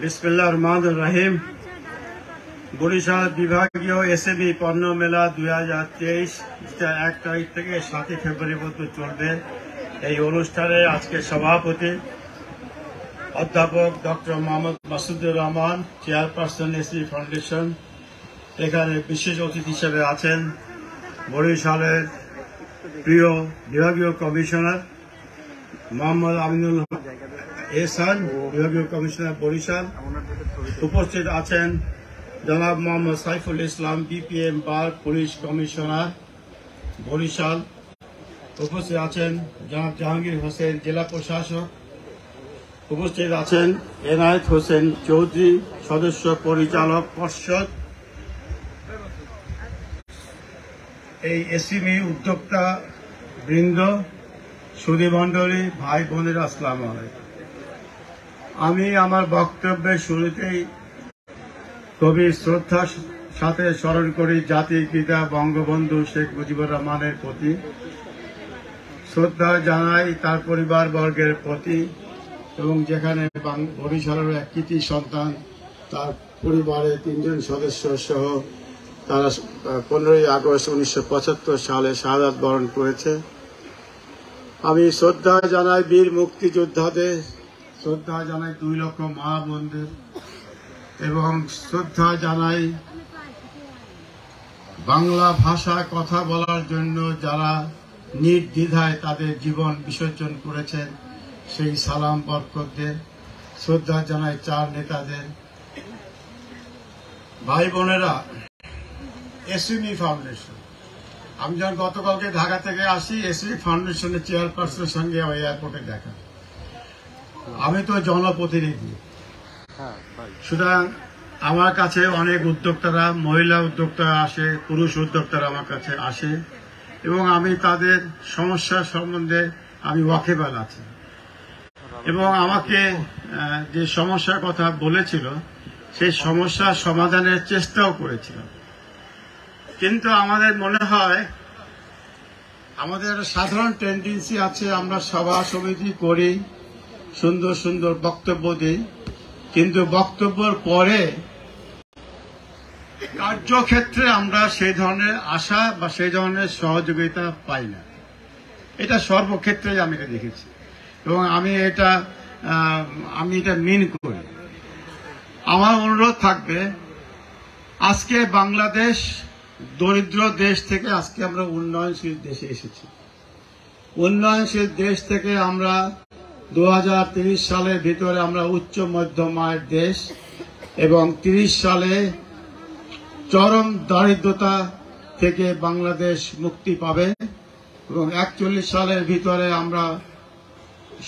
বিসমিল্লাহ রাহিম। বরিশাল বিভাগীয় এসএবি পণ্য মেলা দুই হাজার তেইশ, যেটা এক তারিখ থেকে সাতই ফেব্রুয়ারি পর্যন্ত চলবে। এই অনুষ্ঠানে আজকে সভাপতি অধ্যাপক doctor Mohammad Masudur Rahman, chairperson SB foundation, এখানে বিশেষ অতিথি হিসেবে আছেন বরিশালের প্রিয় বিভাগীয় কমিশনার মোহাম্মদ আমিনুল এহসান বিভাগীয় কমিশনার বরিশাল। উপস্থিত আছেন জনাব Mohammad Saiful Islam, BPM bar police commissioner Barishal. উপস্থিত আছেন জনাব জাহাঙ্গীর হোসেন, জেলা প্রশাসক। উপস্থিত আছেন এনায়েত হোসেন চৌধুরী, সদস্য পরিচালক পর্ষদ। এই এসিমি উদ্যোক্তা বৃন্দ সুদী মণ্ডলী, ভাই বোনের, আসসালাম আলাইকুম। আমি আমার বক্তব্যের শুরুতেই কবির শ্রদ্ধার সাথে স্মরণ করি জাতির পিতা, বঙ্গবন্ধু শেখ মুজিবুর রহমানের প্রতি। শ্রদ্ধা জানাই তার পরিবার বর্গের প্রতি এবং যেখানে বরিশালের এক কৃতি সন্তান, তার পরিবারের তিনজন সদস্য সহ তারা পনেরোই আগস্ট উনিশশো পঁচাত্তর সালে শাহাদ বরণ করেছে। আমি শ্রদ্ধা জানাই বীর মুক্তিযোদ্ধাদের শ্রদ্ধা জানাই দুই লক্ষ মা বোনদের এবং শ্রদ্ধা জানাই বাংলা ভাষায় কথা বলার জন্য যারা নির্দ্বিধায় তাদের জীবন বিসর্জন করেছেন, সেই সালাম বরকতদের শ্রদ্ধা জানাই চার নেতাদের। ভাই বোনেরা এসইমি ফাউন্ডেশন। আমি যখন গতকালকে ঢাকা থেকে আসি এসইমি ফাউন্ডেশনের চেয়ারপারসনের সঙ্গে এয়ারপোর্টে দেখা। আমি তো জনপ্রতিনিধি। সুতরাং আমার কাছে অনেক উদ্যোক্তারা মহিলা উদ্যোক্তারা আসে পুরুষ উদ্যোক্তারা আমার কাছে আসে এবং আমি তাদের সমস্যার সম্বন্ধে আমি ওয়াকেবাল আছি। এবং আমাকে যে সমস্যার কথা বলেছিল সেই সমস্যার সমাধানের চেষ্টাও করেছিল। কিন্তু আমাদের মনে হয় আমাদের একটা সাধারণ টেন্ডেন্সি আছে আমরা সভা সমিতি করি সুন্দর সুন্দর বক্তব্য দিই। কিন্তু বক্তব্যের পরে কার্যক্ষেত্রে আমরা সেই ধরনের আশা বা সেই ধরনের সহযোগিতা পাই না। এটা সর্বক্ষেত্রে আমি এটা দেখেছি। এবং আমি এটা আমি এটা মিন করি। আমার অনুরোধ থাকবে, আজকে বাংলাদেশ দরিদ্র দেশ থেকে আজকে আমরা উন্নয়নশীল দেশে এসেছি। উন্নয়নশীল দেশ থেকে আমরা দু সালের ভিতরে আমরা উচ্চ মধ্যম আয়ের দেশ এবং 30 সালে চরম দারিদ্রতা থেকে বাংলাদেশ মুক্তি পাবে এবং একচল্লিশ সালের ভিতরে আমরা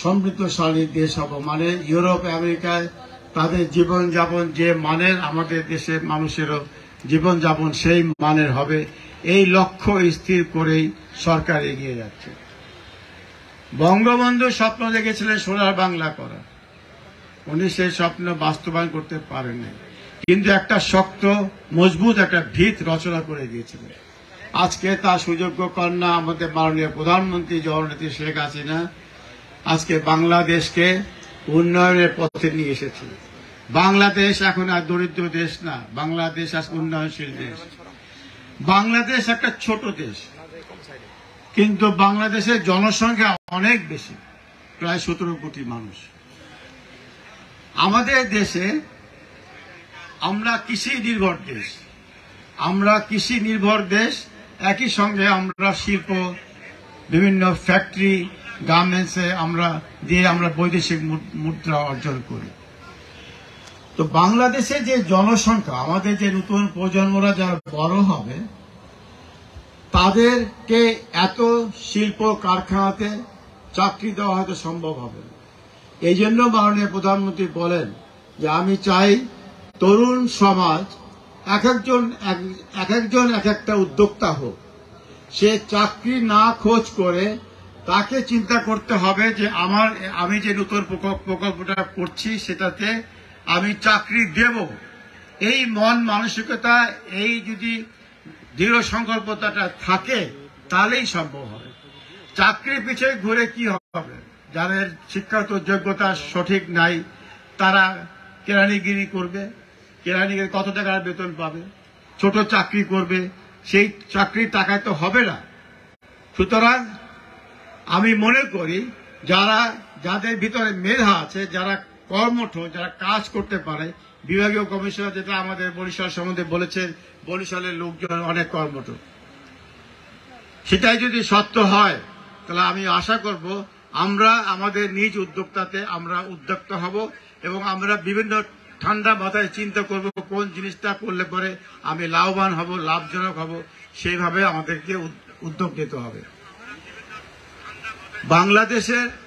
সমৃদ্ধশালী দেশ হব। মানে ইউরোপ, আমেরিকায় তাদের জীবনযাপন যে মানের, আমাদের দেশের মানুষেরও জীবনযাপন সেই মানের হবে। এই লক্ষ্য স্থির করেই সরকার এগিয়ে যাচ্ছে। বঙ্গবন্ধু স্বপ্ন দেখেছিলেন সোনার বাংলা করা। উনি সেই স্বপ্ন বাস্তবায়ন করতে পারেননি। কিন্তু একটা শক্ত, মজবুত একটা ভিত রচনা করে দিয়েছিলেন। আজকে তার সুযোগ্য কন্যা আমাদের মাননীয় প্রধানমন্ত্রী জননেত্রী শেখ হাসিনা আজকে বাংলাদেশকে উন্নয়নের পথে নিয়ে এসেছে বাংলাদেশ এখন আর দরিদ্র দেশ না, বাংলাদেশ আজ উন্নয়নশীল দেশ। বাংলাদেশ একটা ছোট দেশ। কিন্তু বাংলাদেশের জনসংখ্যা অনেক বেশি, প্রায় সতেরো কোটি মানুষ। আমাদের দেশে আমরা কৃষি নির্ভর দেশ। আমরা কৃষি নির্ভর দেশ, একই সঙ্গে আমরা শিল্প, বিভিন্ন ফ্যাক্টরি গার্মেন্টসে আমরা দিয়ে আমরা বৈদেশিক মুদ্রা অর্জন করি। তো বাংলাদেশে যে জনসংখ্যা, আমাদের যে নতুন প্রজন্মরা যারা বড় হবে তাদেরকে এত শিল্প কারখানাতে চাকরি দেওয়া হয়তো সম্ভব হবে এই জন্য মাননীয় প্রধানমন্ত্রী বলেন যে আমি চাই তরুণ সমাজ এক একজন এক- এক একজন এক একটা উদ্যোক্তা হোক। সে চাকরি না খোঁজ করে তাকে চিন্তা করতে হবে যে আমার, আমি যে নতুন প্রকল্প- প্রকল্পটা করছি সেটাতে আমি চাকরি দেব। এই মন মানসিকতা, এই যদি দৃঢ় সংকল্পতাটা থাকে, তাহলেই সম্ভব হবে চাকরির পিছিয়ে ঘুরে কি হবে? যাদের শিক্ষাগত যোগ্যতা সঠিক নাই, তারা কেরানিগিরি করবে। কেরানিগিরি কত টাকার বেতন পাবে? ছোট চাকরি করবে, সেই চাকরির টাকায় তো হবে না। সুতরাং আমি মনে করি, যারা, যাদের ভিতরে মেধা আছে, যারা কর্মঠ যারা কাজ করতে পারে, বিভাগীয় কমিশনার যেটা আমাদের বরিশাল সম্বন্ধে বলেছেন বরিশালের লোকজন অনেক কর্মঠ। সেটাই যদি সত্য হয়, তাহলে আমি আশা করব আমরা আমাদের নিজ উদ্যোক্তাতে আমরা উদ্যোক্তা হব এবং আমরা বিভিন্ন ঠান্ডা মাথায় চিন্তা করব কোন জিনিসটা করলে পরে আমি লাভবান হব, লাভজনক হব, সেইভাবে আমাদেরকে উদ- উদ্যোগ নিতে হবে। বাংলাদেশের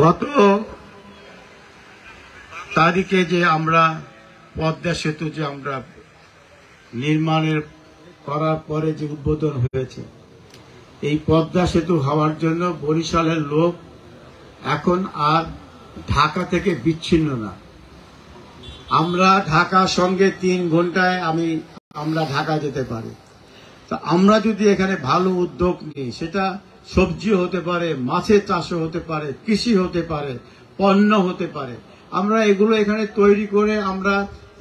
গত তারিখে যে আমরা, পদ্মা সেতু যে আমরা নির্মাণের করার পরে যে উদ্বোধন হয়েছে, এই পদ্মা সেতু হওয়ার জন্য বরিশালের লোক এখন আর ঢাকা থেকে বিচ্ছিন্ন না। আমরা ঢাকার সঙ্গে তিন ঘন্টায় আমি, আমরা ঢাকা যেতে পারি। তা আমরা যদি এখানে ভালো উদ্যোগ নিই, সেটা সবজি হতে পারে, মাছের চাষও হতে পারে, কৃষি হতে পারে, পণ্য হতে পারে। আমরা এগুলো এখানে তৈরি করে আমরা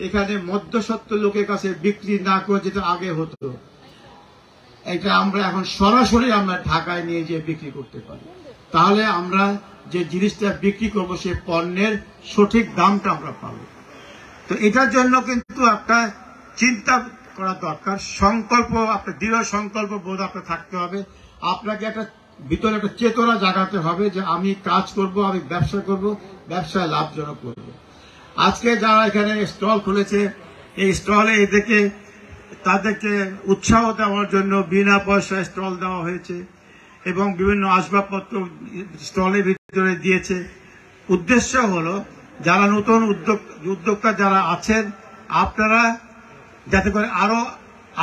এখানে মধ্যসত্ত্ব লোকের কাছে বিক্রি না করে যেটা আগে হতো, এটা আমরা এখন সরাসরি আমরা ঢাকায় নিয়ে যেয়ে বিক্রি করতে পারি। তাহলে আমরা যে জিনিসটা বিক্রি করব সে পণ্যের সঠিক দামটা আমরা পাবো। তো এটার জন্য কিন্তু একটা চিন্তা করা দরকার। সংকল্প আপনার দৃঢ় সংকল্প বোধ আপনার থাকতে হবে। আপনাকে একটা ভিতরে একটা চেতনা জাগাতে হবে যে আমি কাজ করব, আমি ব্যবসা করব, ব্যবসায় লাভজনক করব। আজকে যারা এখানে স্টল খুলেছে, এই স্টলে এদেরকে, তাদেরকে উৎসাহ দেওয়ার জন্য বিনা পয়সায় স্টল দেওয়া হয়েছে এবং বিভিন্ন আসবাবপত্র স্টলের ভিতরে দিয়েছে। উদ্দেশ্য হলো, যারা নতুন উদ্যোগ উদ্যোক্তা যারা আছেন, আপনারা যাতে করে আরও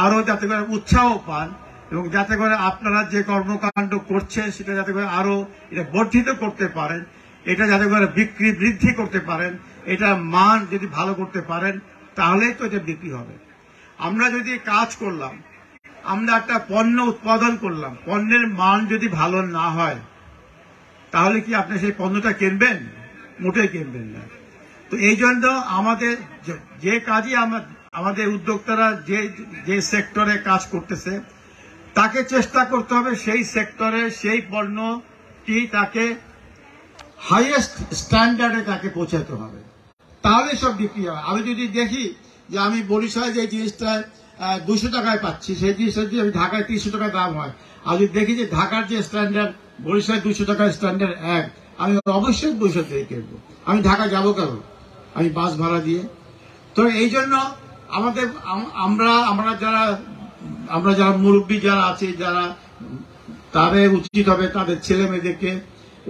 আরও যাতে করে উৎসাহ পান এবং যাতে করে আপনারা যে কর্মকাণ্ড করছেন সেটা যাতে করে আরও এটা বর্ধিত করতে পারেন, এটা যাতে করে বিক্রি বৃদ্ধি করতে পারেন এটা মান যদি ভালো করতে পারেন, তাহলেই তো এটা বিক্রি হবে। আমরা যদি কাজ করলাম, আমরা একটা পণ্য উৎপাদন করলাম, পণ্যের মান যদি ভালো না হয়, তাহলে কি আপনি সেই পণ্যটা কিনবেন? মোটেই কিনবেন না। তো এই জন্য আমাদের যে কাজই আমরা আমাদের উদ্যোক্তারা যে যে সেক্টরে কাজ করতেছে, তাকে চেষ্টা করতে হবে সেই সেক্টরে সেই পণ্যটি তাকে হাইয়েস্ট স্ট্যান্ডার্ডে তাকে পৌঁছাতে হবে। তাহলে সব বিক্রি হবে। আমি যদি দেখি যে আমি বরিশালে যে জিনিসটা দুশো টাকায় পাচ্ছি, সেই জিনিসটা যদি আমি ঢাকায় তিনশো টাকায় দাম হয়, আর যদি দেখি যে ঢাকার যে স্ট্যান্ডার্ড বরিশালে দুশো টাকার স্ট্যান্ডার্ড এক, আমি অবশ্যই দুশো থেকে কিনবো। আমি ঢাকা যাব কেন? আমি বাস ভাড়া দিয়ে। তো এই জন্য আমাদের আমরা আমরা যারা আমরা যারা মুরব্বী যারা আছে, যারা তাদের উচিত হবে তাদের ছেলে মেয়েদেরকে,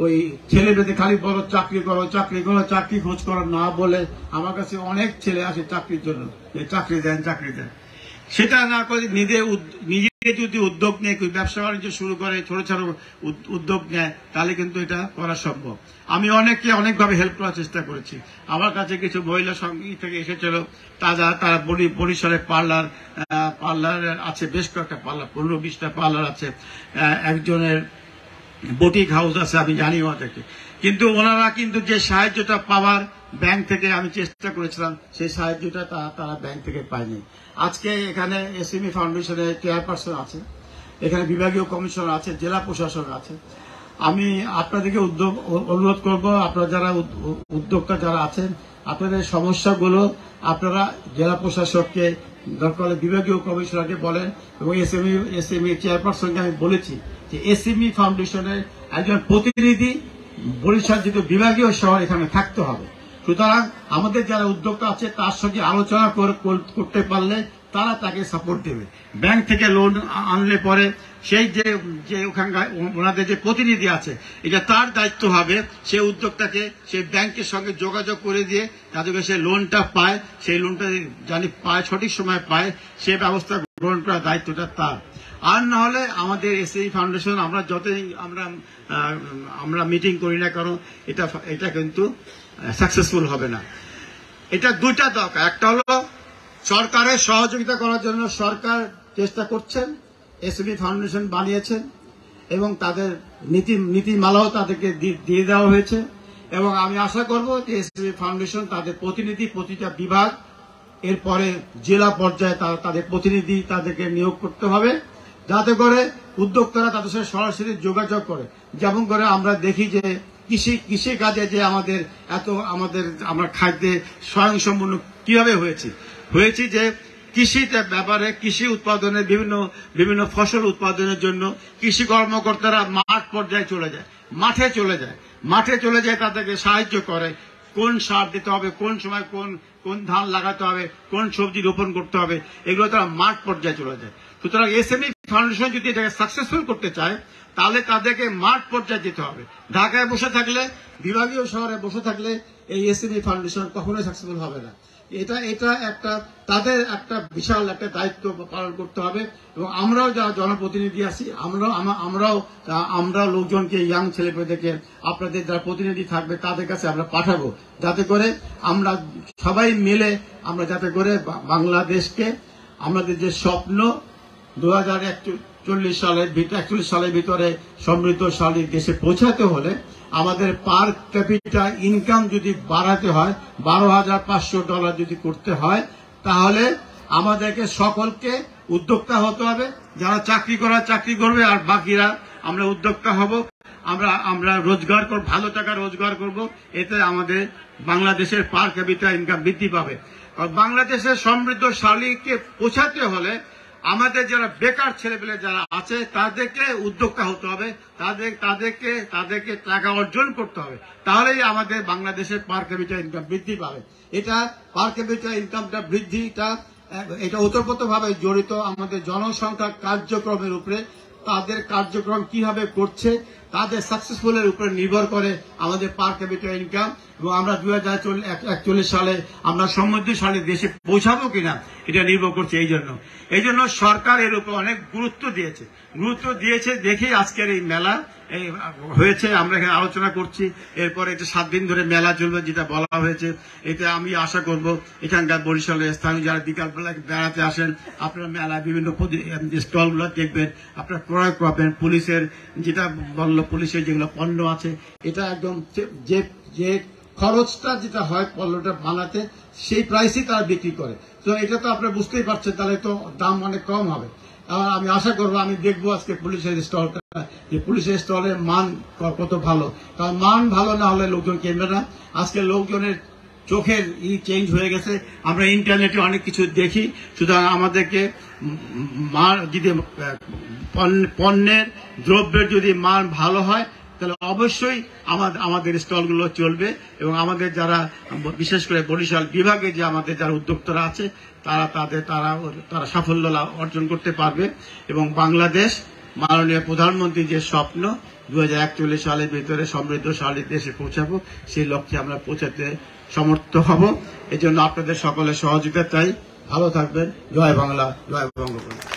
ওই ছেলে মেয়েদের খালি বড় চাকরি করো চাকরি করো, চাকরি খোঁজ করো, না বলে আমার কাছে অনেক ছেলে আছে চাকরির জন্য চাকরি দেন চাকরি দেন। সেটা না করে নিজে নিজে যদি উদ্যোগ নিয়ে কেউ ব্যবসা বাণিজ্য শুরু করে ছোট ছোট উদ- উদ্যোগ নেয়, তাহলে কিন্তু এটা করা সম্ভব। আমি অনেককে অনেকভাবে হেল্প করার চেষ্টা করেছি। আমার কাছে কিছু মহিলা সঙ্গী থেকে এসেছিল, তারা তারা বরিশালে পার্লার পার্লার আছে, বেশ কয়েকটা পার্লার, পনেরো বিশটা পার্লার আছে। একজনের বুটিক হাউস আছে, আমি জানি ওদেরকে কিন্তু ওনারা কিন্তু যে সাহায্যটা পাওয়ার ব্যাংক থেকে আমি চেষ্টা করেছিলাম, সেই সাহায্যটা তারা ব্যাংক থেকে পায়নি। আজকে এখানে এসএমই ফাউন্ডেশনের চেয়ারপারসন আছে, এখানে বিভাগীয় কমিশনার আছে, জেলা প্রশাসক আছে। আমি আপনাদেরকে উদ্যোগ অনুরোধ করব, আপনারা যারা উদ্যোক্তা যারা আছেন, আপনাদের সমস্যাগুলো আপনারা জেলা প্রশাসককে, দরকার বিভাগীয় কমিশনারকে বলেন এবং এসএমই এসএমই চেয়ারপারসনকে আমি বলেছি যে এসএমই ফাউন্ডেশনের একজন প্রতিনিধি বরিশাল যেহেতু বিভাগীয় শহর, এখানে থাকতে হবে। সুতরাং আমাদের যারা উদ্যোক্তা আছে, তার সঙ্গে আলোচনা কর- করতে পারলে তারা তাকে সাপোর্ট দেবে। ব্যাংক থেকে লোন আনলে পরে সেই যে যে ওখানকার ওনাদের যে প্রতিনিধি আছে, এটা তার দায়িত্ব হবে। সে উদ্যোক্তাকে সেই ব্যাংকের সঙ্গে যোগাযোগ করে দিয়ে করে সে লোনটা পায়, সেই লোনটা জানি পায়, সঠিক সময় পায়, সে ব্যবস্থা গ্রহণ করার দায়িত্বটা তার। আর না হলে আমাদের এসএই ফাউন্ডেশন আমরা যতই আমরা আমরা মিটিং করি না কারণ এটা এটা কিন্তু সাকসেসফুল হবে না। এটা দুইটা দরকার। একটা হলো সরকারের সহযোগিতা করার জন্য সরকার চেষ্টা করছেন এসবি ফাউন্ডেশন বানিয়েছেন, এবং তাদের নীতি, নীতিমালাও তাদেরকে দিয়ে দেওয়া হয়েছে। এবং আমি আশা করব যে এসবি ফাউন্ডেশন তাদের প্রতিনিধি, প্রতিটা বিভাগ, এরপরে জেলা পর্যায়ে তাদের প্রতিনিধি তাদেরকে নিয়োগ করতে হবে। যাতে করে উদ্যোক্তারা তাদের সাথে সরাসরি যোগাযোগ করে। যেমন করে আমরা দেখি যে কৃষি কৃষি কাজে যে আমাদের এত আমাদের আমরা খাদ্যে স্বয়ংসম্পূর্ণ কীভাবে হয়েছি? হয়েছি যে কৃষিতে ব্যাপারে কৃষি উৎপাদনের বিভিন্ন বিভিন্ন ফসল উৎপাদনের জন্য কৃষি কর্মকর্তারা মাঠ পর্যায়ে চলে যায়, মাঠে চলে যায়। মাঠে চলে যায় তাদেরকে সাহায্য করে কোন সার দিতে হবে, কোন সময় কোন কোন ধান লাগাতে হবে, কোন সবজি রোপণ করতে হবে, এগুলো তারা মাঠ পর্যায়ে চলে যায়। সুতরাং এসএমই ফাউন্ডেশন যদি এটাকে সাকসেসফুল করতে চায়, তাহলে তাদেরকে মাঠ পর্যায়ে যেতে হবে। ঢাকায় বসে থাকলে, বিভাগীয় শহরে বসে থাকলে এই এসএমই ফাউন্ডেশন কখনোই সাকসেসফুল হবে না। এটা এটা একটা, তাদের একটা বিশাল একটা দায়িত্ব পালন করতে হবে এবং আমরাও যারা জনপ্রতিনিধি আছি, আমরাও, আমা- আমরাও আমরা লোকজনকে ইয়াং ছেলেপেদেরকে আপনাদের যারা প্রতিনিধি থাকবে, তাদের কাছে আমরা পাঠাবো। যাতে করে আমরা সবাই মিলে, আমরা যাতে করে বাংলাদেশকে, আমাদের যে স্বপ্ন দু হাজার একচল্লিশ সালের ভিতরে একচল্লিশ সালের ভিতরে সমৃদ্ধশালী দেশে পৌঁছাতে হলে আমাদের পার ক্যাপিটা ইনকাম যদি বাড়াতে হয়, বারো হাজার পাঁচশো ডলার যদি করতে হয়, তাহলে আমাদেরকে সকলকে উদ্যোক্তা হতে হবে। যারা চাকরি করা চাকরি করবে আর বাকিরা, আমরা উদ্যোক্তা হব। আমরা আমরা রোজগার করব, ভালো টাকা রোজগার করব। এতে আমাদের বাংলাদেশের পার ক্যাপিটা ইনকাম বৃদ্ধি পাবে। বাংলাদেশের সমৃদ্ধশালীকে পৌঁছাতে হলে আমাদের যারা বেকার ছেলেপেলে যারা আছে, তাদেরকে উদ্যোক্তা হতে হবে। তাদের, তাদেরকে তাদেরকে টাকা অর্জন করতে হবে। তাহলেই আমাদের বাংলাদেশের পার ক্যাপিটাল ইনকাম বৃদ্ধি পাবে। এটা পার ক্যাপিটাল ইনকামটা বৃদ্ধিটা, এটা ওতপ্রোতভাবে জড়িত আমাদের জনসংখ্যা কার্যক্রমের উপরে। তাদের কার্যক্রম কীভাবে করছে, তাদের সাকসেসফুলের উপরে নির্ভর করে আমাদের পার ক্যাপিটাল ইনকাম এবং আমরা দু হাজার একচল্লিশ সালে আমরা সমৃদ্ধশালী দেশে পৌঁছাবো কিনা, এটা নির্ভর করছে এই জন্য। এই জন্য সরকার এর উপর অনেক গুরুত্ব দিয়েছে। গুরুত্ব দিয়েছে দেখেই আজকের এই মেলা, এই হয়েছে, আমরা এখানে আলোচনা করছি। এরপরে এটা সাত দিন ধরে মেলা চলবে যেটা বলা হয়েছে। এটা আমি আশা করব এখানকার বরিশালের স্থানীয় যারা বিকালবেলা বেড়াতে আসেন, আপনারা মেলায় বিভিন্ন স্টলগুলো দেখবেন, আপনারা ক্রয় করবেন পুলিশের যেটা বলল, পুলিশের যেগুলো পণ্য আছে, এটা একদম যে যে খরচটা যেটা হয় পণ্যটা বানাতে, সেই প্রাইসই তারা বিক্রি করে। তো এটা তো আপনারা বুঝতেই পারছেন, তাহলে তো দাম অনেক কম হবে। আমি আশা করব, আমি দেখব আজকে পুলিশের স্টলটা যে পুলিশের স্টলের মান কত ভালো। কারণ মান ভালো না হলে লোকজন কিনবে না। আজকে লোকজনের চোখের ই চেঞ্জ হয়ে গেছে। আমরা ইন্টারনেটে অনেক কিছু দেখি। সুতরাং আমাদেরকে মান যদি পণ্যের দ্রব্যের যদি মান ভালো হয় তাহলে অবশ্যই আমাদের আমাদের স্টলগুলো চলবে এবং আমাদের যারা, বিশেষ করে বরিশাল বিভাগে যে আমাদের যারা উদ্যোক্তারা আছে, তারা তাদের, তারা তারা সাফল্য অর্জন করতে পারবে এবং বাংলাদেশ মাননীয় প্রধানমন্ত্রীর যে স্বপ্ন দু হাজার একচল্লিশ সালের ভিতরে সমৃদ্ধশালী দেশে পৌঁছাবো, সেই লক্ষ্যে আমরা পৌঁছাতে সমর্থ হব। এজন্য আপনাদের সকলের সহযোগিতা চাই। ভালো থাকবেন। জয় বাংলা, জয় বঙ্গবন্ধু।